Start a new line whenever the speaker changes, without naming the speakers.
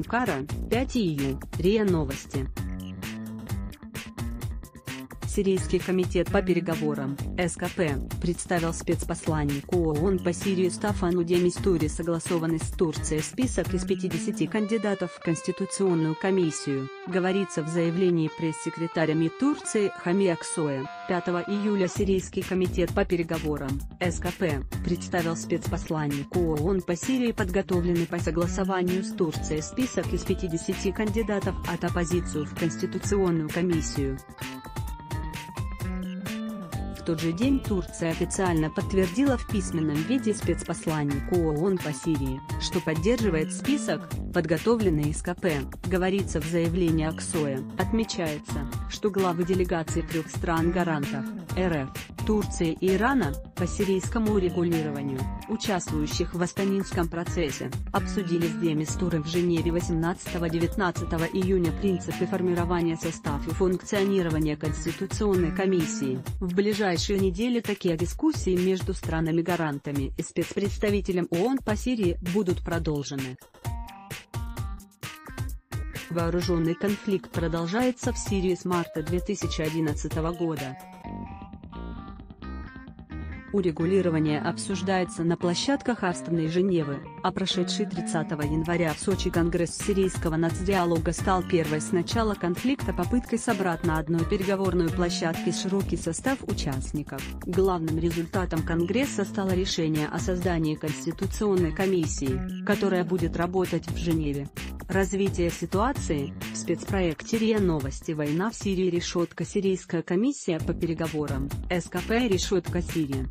Анкара, 5 июня, РИА Новости. Сирийский комитет по переговорам, СКП, представил спецпосланнику ООН по Сирии Стафану Демистури согласованный с Турцией список из 50 кандидатов в Конституционную комиссию, говорится в заявлении пресс-секретаря МИД Турции Хами Аксоя. 5 июля Сирийский комитет по переговорам, СКП, представил спецпосланнику ООН по Сирии подготовленный по согласованию с Турцией список из 50 кандидатов от оппозицию в Конституционную комиссию. В тот же день Турция официально подтвердила в письменном виде спецпосланнику ООН по Сирии, что поддерживает список, подготовленный СКП, говорится в заявлении Аксоя. Отмечается, что главы делегаций трех стран-гарантов, РФ, Турции и Ирана, по сирийскому урегулированию, участвующих в Астанинском процессе, обсудили с Демистурой в Женеве 18-19 июня принципы формирования состава и функционирования Конституционной комиссии. В ближайшие недели такие дискуссии между странами-гарантами и спецпредставителем ООН по Сирии будут продолжены. Вооруженный конфликт продолжается в Сирии с марта 2011 года. Урегулирование обсуждается на площадках Астаны и Женевы, а прошедший 30 января в Сочи Конгресс сирийского нацдиалога стал первой с начала конфликта попыткой собрать на одной переговорной площадке широкий состав участников. Главным результатом Конгресса стало решение о создании Конституционной комиссии, которая будет работать в Женеве. Развитие ситуации, в спецпроекте РИА Новости «Война в Сирии. Решетка Сирийская комиссия по переговорам», СКП «Решетка Сирия».